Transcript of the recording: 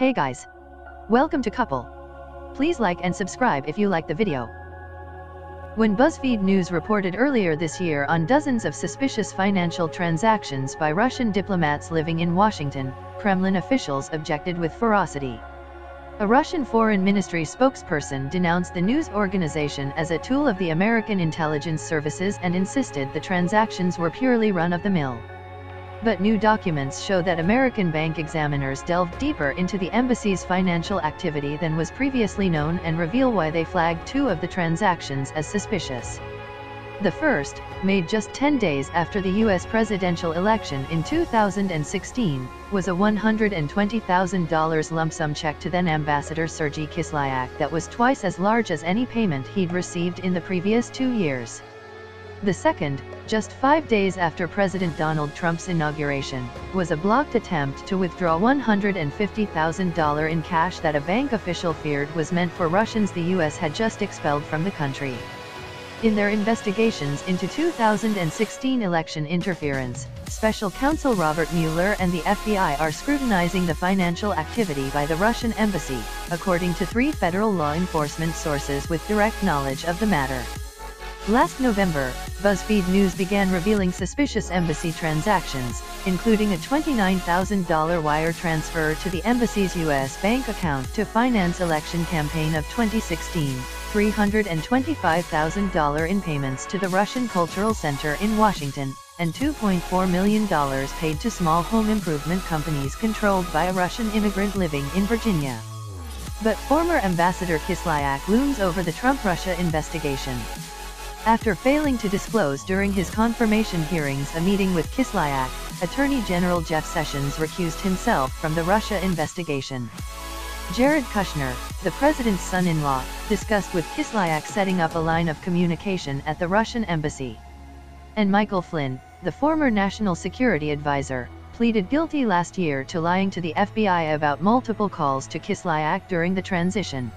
Hey guys. Welcome to Cupple. Please like and subscribe if you like the video. When BuzzFeed News reported earlier this year on dozens of suspicious financial transactions by Russian diplomats living in Washington, Kremlin officials objected with ferocity. A Russian Foreign Ministry spokesperson denounced the news organization as a tool of the American intelligence services and insisted the transactions were purely run-of-the-mill. But new documents show that American bank examiners delved deeper into the embassy's financial activity than was previously known and reveal why they flagged two of the transactions as suspicious. The first, made just 10 days after the U.S. presidential election in 2016, was a $120,000 lump sum check to then Ambassador Sergei Kislyak that was twice as large as any payment he'd received in the previous two years. The second, just five days after President Donald Trump's inauguration, was a blocked attempt to withdraw $150,000 in cash that a bank official feared was meant for Russians the U.S. had just expelled from the country. In their investigations into 2016 election interference, Special Counsel Robert Mueller and the FBI are scrutinizing the financial activity by the Russian embassy, according to three federal law enforcement sources with direct knowledge of the matter. Last November, BuzzFeed News began revealing suspicious embassy transactions, including a $29,000 wire transfer to the embassy's U.S. bank account to finance election campaign of 2016, $325,000 in payments to the Russian Cultural Center in Washington, and $2.4 million paid to small home improvement companies controlled by a Russian immigrant living in Virginia. But former Ambassador Kislyak looms over the Trump-Russia investigation. After failing to disclose during his confirmation hearings a meeting with Kislyak, Attorney General Jeff Sessions recused himself from the Russia investigation. Jared Kushner, the president's son-in-law, discussed with Kislyak setting up a line of communication at the Russian embassy. And Michael Flynn, the former national security advisor, pleaded guilty last year to lying to the FBI about multiple calls to Kislyak during the transition.